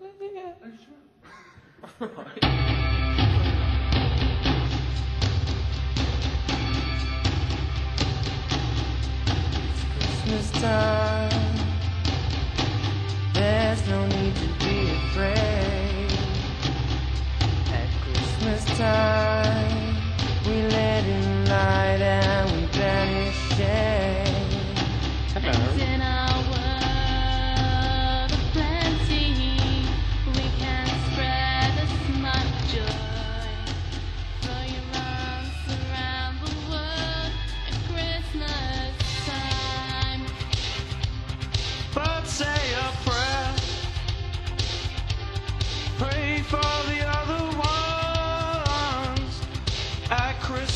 Yeah. Christmas time. There's no need to be afraid. At Christmas time.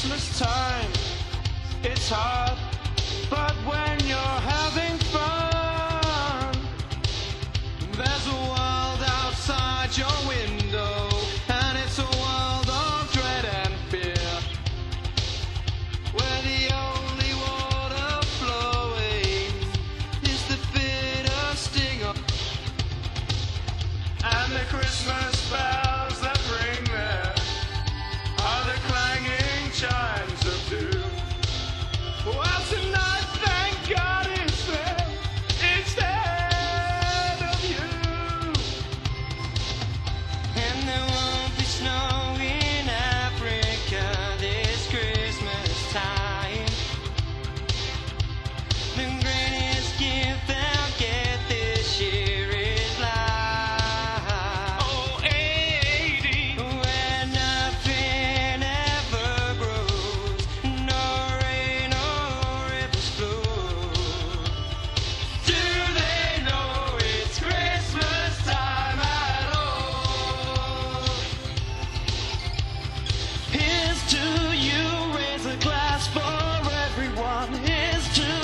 Christmas time. It's hard to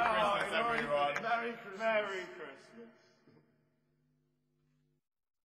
Merry Christmas, oh, everyone. Merry Christmas. Merry Christmas.